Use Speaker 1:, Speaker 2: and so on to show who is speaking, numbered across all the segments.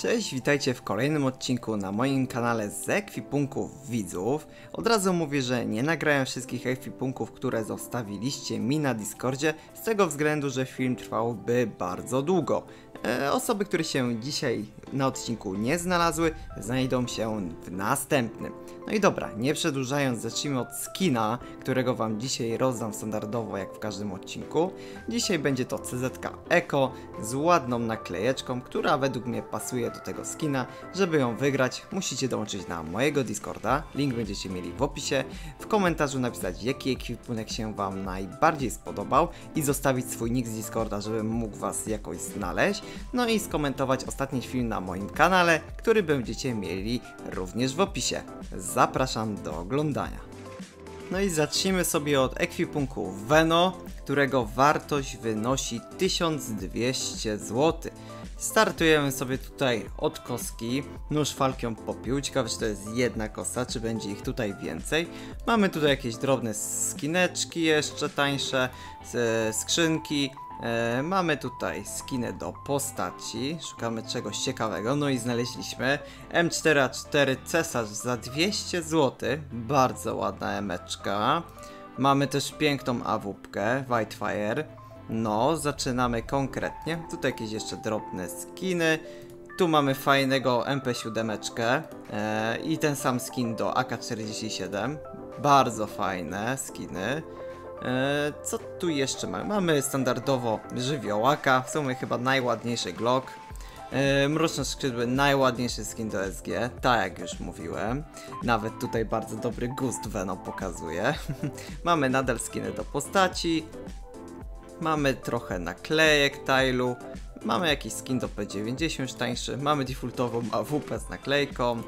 Speaker 1: Cześć, witajcie w kolejnym odcinku na moim kanale z ekwipunków widzów. Od razu mówię, że nie nagrałem wszystkich ekwipunków, które zostawiliście mi na Discordzie, z tego względu, że film trwałby bardzo długo. E, osoby, które się dzisiaj na odcinku nie znalazły, znajdą się w następnym. No i dobra, nie przedłużając, zacznijmy od skina, którego wam dzisiaj rozdam standardowo jak w każdym odcinku. Dzisiaj będzie to CZK Eco z ładną naklejeczką, która według mnie pasuje do tego skina. Żeby ją wygrać, musicie dołączyć na mojego Discorda, link będziecie mieli w opisie, w komentarzu napisać jaki ekwipunek się wam najbardziej spodobał i zostawić swój nick z Discorda, żebym mógł was jakoś znaleźć. No i skomentować ostatni film na moim kanale, który będziecie mieli również w opisie. Zapraszam do oglądania. No i zacznijmy sobie od ekwipunku Veno, którego wartość wynosi 1200 zł. Startujemy sobie tutaj od koski, nóż falkią popiół, ciekawe czy to jest jedna kosa, czy będzie ich tutaj więcej. Mamy tutaj jakieś drobne skineczki jeszcze tańsze, skrzynki, E, mamy tutaj skinę do postaci, szukamy czegoś ciekawego, no i znaleźliśmy M4A4 Cesarz za 200 zł, bardzo ładna emeczka. Mamy też piękną awupkę, Whitefire. No, zaczynamy konkretnie. Tutaj jakieś jeszcze drobne skiny. Tu mamy fajnego MP7 e, i ten sam skin do AK-47. Bardzo fajne skiny. E, co tu jeszcze mamy? Mamy standardowo żywiołaka, w sumie chyba najładniejszy Glock. E, mroczne skrzydły, najładniejszy skin do SG, tak jak już mówiłem. Nawet tutaj bardzo dobry gust Venom pokazuje. mamy nadal skiny do postaci. Mamy trochę naklejek Tailu. Mamy jakiś skin do P90 już tańszy. Mamy defaultową AWP z naklejką.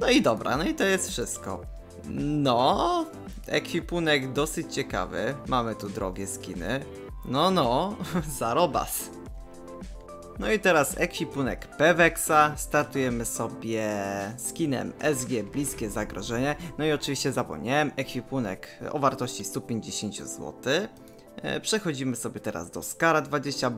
Speaker 1: No i dobra, no i to jest wszystko. No, ekwipunek dosyć ciekawy. Mamy tu drogie skiny. No, no, zarobas. No i teraz ekwipunek Pewexa. Startujemy sobie skinem SG Bliskie Zagrożenie. No i oczywiście zapomniałem, ekwipunek o wartości 150 zł. E, przechodzimy sobie teraz do Skara 20,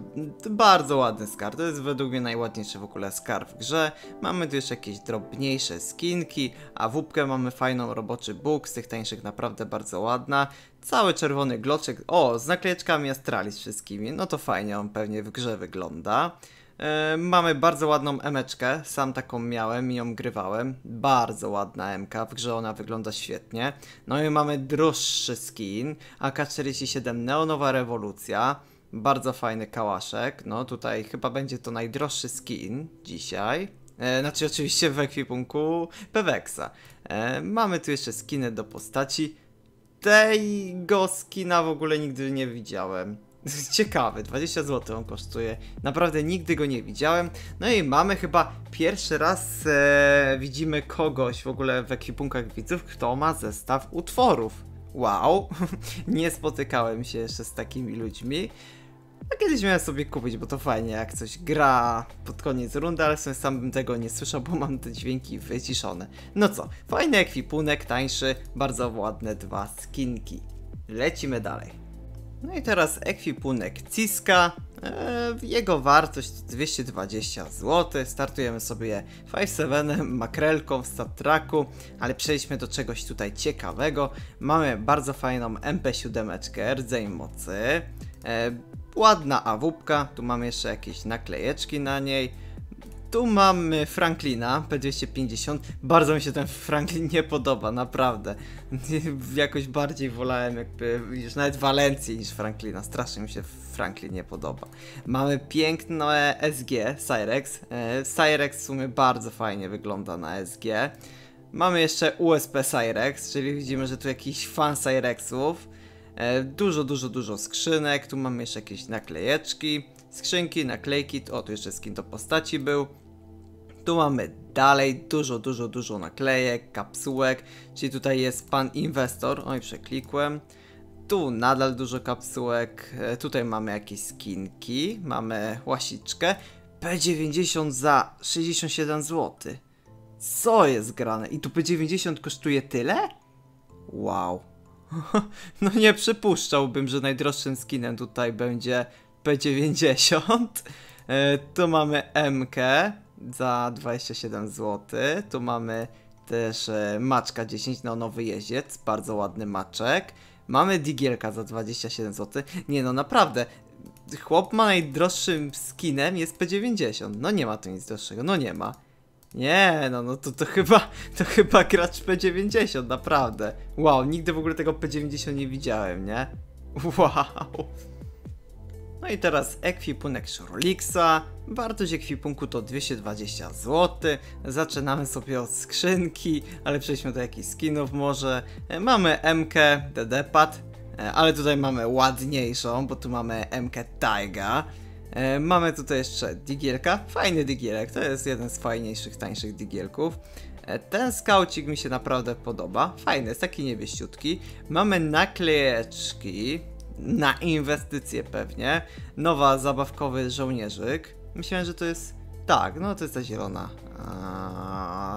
Speaker 1: bardzo ładny Skar, to jest według mnie najładniejszy w ogóle Skar w grze. Mamy tu jeszcze jakieś drobniejsze skinki, a wupkę mamy fajną, roboczy book, z tych tańszych naprawdę bardzo ładna. Cały czerwony gloczek, o, z naklejeczkami Astralis wszystkimi, no to fajnie on pewnie w grze wygląda. E, mamy bardzo ładną emeczkę, sam taką miałem i ją grywałem. Bardzo ładna MK, w grze ona wygląda świetnie. No i mamy droższy skin, AK-47 Neonowa Rewolucja. Bardzo fajny kałaszek, no tutaj chyba będzie to najdroższy skin dzisiaj. E, znaczy oczywiście w ekwipunku Pewexa. E, mamy tu jeszcze skiny do postaci. Tego skina w ogóle nigdy nie widziałem. Ciekawy, 20 zł on kosztuje. Naprawdę nigdy go nie widziałem. No i mamy chyba pierwszy raz e, widzimy kogoś w ogóle w ekwipunkach widzów, kto ma zestaw utworów. Wow, nie spotykałem się jeszcze z takimi ludźmi. A kiedyś miałem sobie kupić, bo to fajnie, jak coś gra pod koniec rundy, ale sobie sam bym tego nie słyszał, bo mam te dźwięki wyciszone. No co, fajny ekwipunek, tańszy, bardzo ładne dwa skinki. Lecimy dalej. No i teraz ekwipunek Ciska. E, jego wartość to 220 zł. Startujemy sobie 5-7 makrelką w StatTracku, ale przejdźmy do czegoś tutaj ciekawego. Mamy bardzo fajną MP7 rdzeń mocy. E, ładna awupka, tu mamy jeszcze jakieś naklejeczki na niej. Tu mamy Franklina P250. Bardzo mi się ten Franklin nie podoba, naprawdę. Jakoś bardziej wolałem jakby już nawet Walencję niż Franklina. Strasznie mi się Franklin nie podoba. Mamy piękne SG Cyrex. E, Cyrex w sumie bardzo fajnie wygląda na SG. Mamy jeszcze USP Cyrex, czyli widzimy, że tu jakiś fan Cyrexów. E, dużo, dużo, dużo skrzynek. Tu mamy jeszcze jakieś naklejeczki. Skrzynki, naklejki. O, tu jeszcze skin do postaci był. Tu mamy dalej dużo, dużo, dużo naklejek, kapsułek, czyli tutaj jest pan inwestor, oj przeklikłem. Tu nadal dużo kapsułek, e, tutaj mamy jakieś skinki, mamy łasiczkę. P90 za 67 zł. Co jest grane? I tu P90 kosztuje tyle? Wow. no nie przypuszczałbym, że najdroższym skinem tutaj będzie P90. E, tu mamy MK, za 27 zł. Tu mamy też e, maczka 10 na nowy jeździec, bardzo ładny maczek. Mamy digielka za 27 zł. Nie no, naprawdę. Chłop ma najdroższym skinem jest P90. No nie ma tu nic droższego, no nie ma. Nie, no, no to, to chyba, to chyba gracz P90, naprawdę. Wow, nigdy w ogóle tego P90 nie widziałem, nie? Wow. No i teraz ekwipunek Shurolixa. Wartość ekwipunku to 220 zł. Zaczynamy sobie od skrzynki, ale przejdźmy do jakichś skinów może. E, Mamy MK DD-pad, e, ale tutaj mamy ładniejszą, bo tu mamy MK Taiga. E, Mamy tutaj jeszcze digielka, fajny digielek, to jest jeden z fajniejszych, tańszych digielków. Ten skaucik mi się naprawdę podoba, fajny, jest taki niebieściutki. Mamy naklejeczki, na inwestycje pewnie. Nowa zabawkowy żołnierzyk. Myślałem, że to jest... Tak, no to jest ta zielona.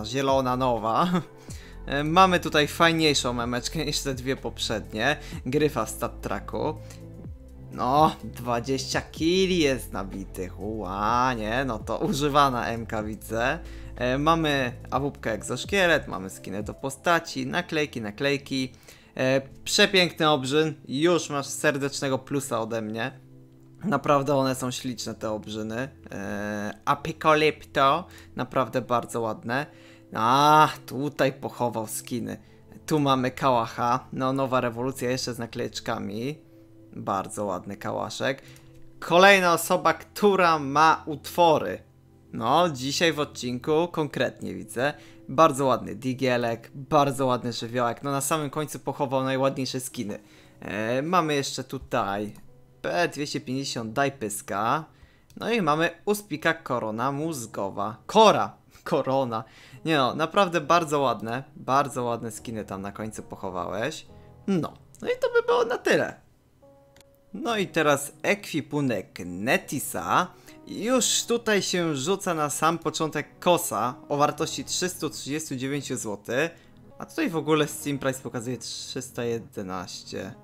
Speaker 1: Zielona nowa. Mamy tutaj fajniejszą memeczkę niż te dwie poprzednie. Gryfa w stat tracku. No, 20 kili jest nabitych. Ła, nie, no to używana MK widzę. E, mamy awupkę egzoszkielet, mamy skinę do postaci, naklejki, naklejki. E, przepiękny obrzyn, już masz serdecznego plusa ode mnie. Naprawdę one są śliczne te obrzyny. E, Apicolypto, naprawdę bardzo ładne. A, tutaj pochował skiny. Tu mamy kałacha, no nowa rewolucja jeszcze z naklejeczkami. Bardzo ładny kałaszek. Kolejna osoba, która ma utwory. No, dzisiaj w odcinku konkretnie widzę. Bardzo ładny digielek, bardzo ładny żywiołek. No na samym końcu pochował najładniejsze skiny. E, mamy jeszcze tutaj P250 Dajpyska. No i mamy Uspika Korona Mózgowa. Kora! Korona. Nie no, naprawdę bardzo ładne. Bardzo ładne skiny tam na końcu pochowałeś. No, no i to by było na tyle. No i teraz ekwipunek Netisa. Już tutaj się rzuca na sam początek kosa o wartości 339 zł. A tutaj w ogóle Steam Price pokazuje 311.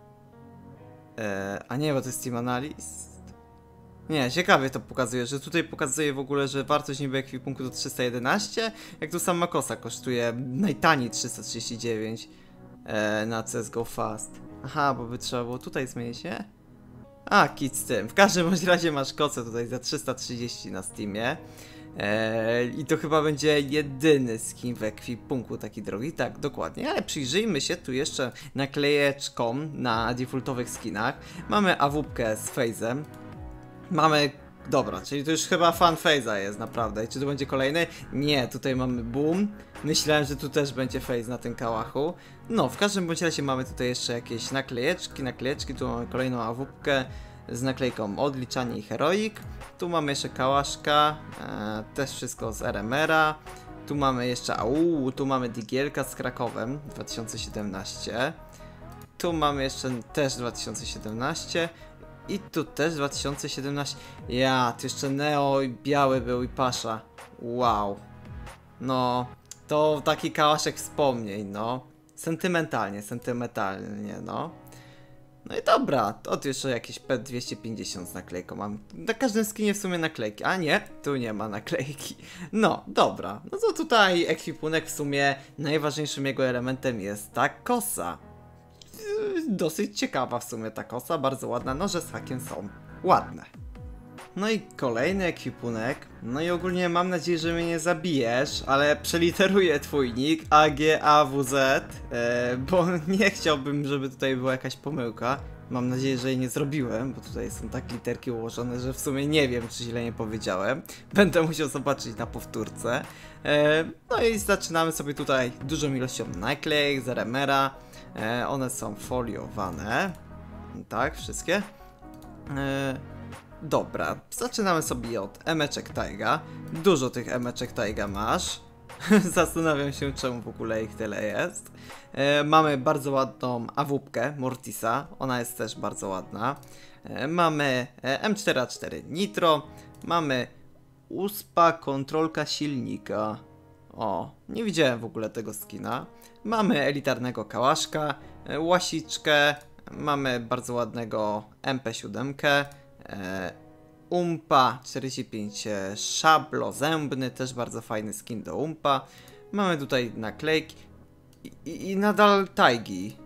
Speaker 1: Eee, a nie, bo to jest Steam Analyst. Nie, ciekawie to pokazuje, że tutaj pokazuje w ogóle, że wartość niby ekwipunku to 311, jak tu sama kosa kosztuje najtaniej 339 eee, na CSGO Fast. Aha, bo by trzeba było tutaj zmienić, nie? A, kit z tym. W każdym razie masz kocę tutaj za 330 na Steamie. Eee, I to chyba będzie jedyny skin w ekwipunku taki drogi. Tak, dokładnie. Ale przyjrzyjmy się tu jeszcze naklejeczką na defaultowych skinach. Mamy awupkę z Phazem. Mamy... Dobra, czyli to już chyba fan jest naprawdę. I czy tu będzie kolejny? Nie, tutaj mamy Boom. Myślałem, że tu też będzie Phase na tym kałachu. No, w każdym bądź razie mamy tutaj jeszcze jakieś naklejeczki, naklejeczki. Tu mamy kolejną awupkę z naklejką Odliczanie i Heroik. Tu mamy jeszcze kałaszka, e, też wszystko z RMR-a. Tu mamy jeszcze, au, tu mamy Digielka z Krakowem 2017. Tu mamy jeszcze też 2017. I tu też 2017. Ja, tu jeszcze Neo i biały był i Pasza. Wow. No, to taki kałaszek wspomnień, no. Sentymentalnie, sentymentalnie, no. No i dobra, to tu jeszcze jakieś P250 z naklejką mam. Na każdym skinie w sumie naklejki, a nie, tu nie ma naklejki. No, dobra, no to tutaj ekwipunek w sumie najważniejszym jego elementem jest ta kosa. Yy, Dosyć ciekawa w sumie ta kosa, bardzo ładna, noże z hakiem są ładne. No i kolejny ekwipunek. No i ogólnie mam nadzieję, że mnie nie zabijesz, ale przeliteruję twój nick AGAWZ, e, bo nie chciałbym, żeby tutaj była jakaś pomyłka. Mam nadzieję, że jej nie zrobiłem, bo tutaj są tak literki ułożone, że w sumie nie wiem, czy źle nie powiedziałem. Będę musiał zobaczyć na powtórce. E, no i zaczynamy sobie tutaj dużą ilością naklejek z RMR-a. E, one są foliowane. Tak, wszystkie. E, Dobra, zaczynamy sobie od emeczek Taiga. Dużo tych emeczek Taiga masz. Zastanawiam się, czemu w ogóle ich tyle jest. E, mamy bardzo ładną awupkę Mortisa, ona jest też bardzo ładna. E, mamy e, M4A4 Nitro, mamy USPA kontrolka silnika. O, nie widziałem w ogóle tego skina. Mamy elitarnego kałaszka, e, łasiczkę, mamy bardzo ładnego MP7. E, Umpa 45 e, szablozębny, też bardzo fajny skin do Umpa. Mamy tutaj naklejki i, i nadal tajgi.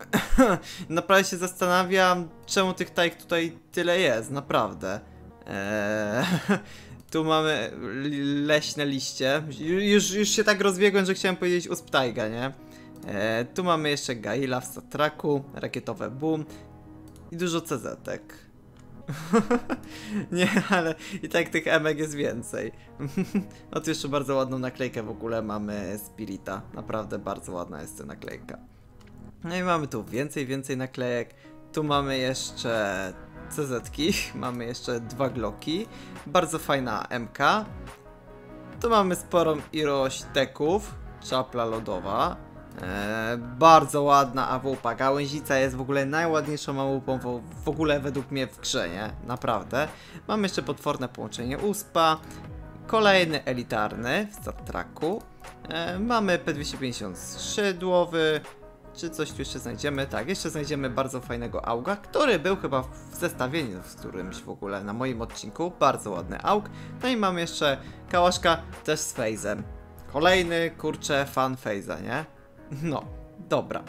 Speaker 1: naprawdę się zastanawiam, czemu tych tajg tutaj tyle jest, naprawdę. Eee, tu mamy li- leśne liście. Ju- Już, już się tak rozbiegłem, że chciałem powiedzieć usp tajga, nie? Eee, tu mamy jeszcze Gaila w Satraku, rakietowe boom i dużo CZ-ek. Nie, ale i tak tych emek jest więcej. no tu jeszcze bardzo ładną naklejkę w ogóle mamy Spirita. Naprawdę bardzo ładna jest ta naklejka. No i mamy tu więcej, więcej naklejek. Tu mamy jeszcze CZ-ki, mamy jeszcze dwa Glocki. Bardzo fajna MK. Tu mamy sporą ilość teków. Czapla lodowa. Eee, bardzo ładna AWP. Gałęzica jest w ogóle najładniejszą AWP w, w ogóle według mnie w grze, nie? Naprawdę. Mamy jeszcze potworne połączenie USPA. Kolejny elitarny w StatTracku. E, mamy P250 skrzydłowy. Czy coś tu jeszcze znajdziemy? Tak, jeszcze znajdziemy bardzo fajnego auga, który był chyba w zestawieniu z którymś w ogóle na moim odcinku. Bardzo ładny aug. No i mamy jeszcze kałaszka też z Phazem. Kolejny, kurczę, fan Phaza, nie? No, dobra.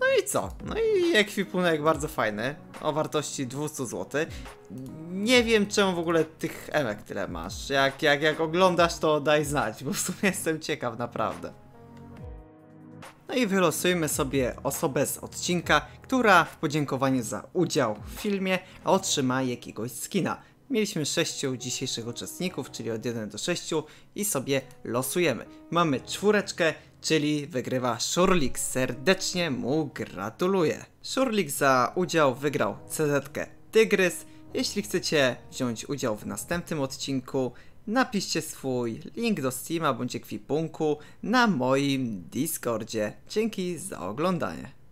Speaker 1: No i co? No i ekwipunek bardzo fajny, o wartości 200 zł. Nie wiem czemu w ogóle tych emek tyle masz. Jak, jak, jak oglądasz to daj znać, bo w sumie jestem ciekaw naprawdę. No i wylosujmy sobie osobę z odcinka, która w podziękowaniu za udział w filmie otrzyma jakiegoś skina. Mieliśmy sześciu dzisiejszych uczestników, czyli od 1 do 6 i sobie losujemy. Mamy czwóreczkę, czyli wygrywa Szurlik. Serdecznie mu gratuluję. Szurlik za udział wygrał CZ Tygrys. Jeśli chcecie wziąć udział w następnym odcinku, napiszcie swój link do Steama bądź ekwipunku na moim Discordzie. Dzięki za oglądanie.